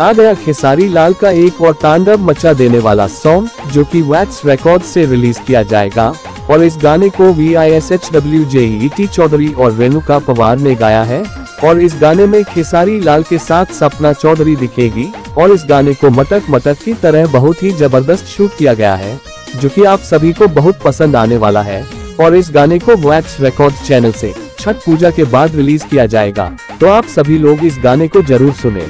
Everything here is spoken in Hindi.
आ गया खेसारी लाल का एक और तांडव मचा देने वाला सॉन्ग जो कि वैक्स रिकॉर्ड से रिलीज़ किया जाएगा, और इस गाने को V I S H W J T Chaudhary और रेणुका पवार ने गाया है, और इस गाने में खेसारी लाल के साथ सपना चौधरी दिखेगी, और इस गाने को मटक मटक की तरह बहुत ही ज़बरदस्त शूट किया गया है, जो कि आप सभी को बहुत पसंद आने वाला है, और इस गाने को वैक्स रिकॉर्ड चैनल से छठ पूजा के बाद रिलीज़ किया जाएगा तो आप सभी लोग इस गाने को ज़रूर सुने।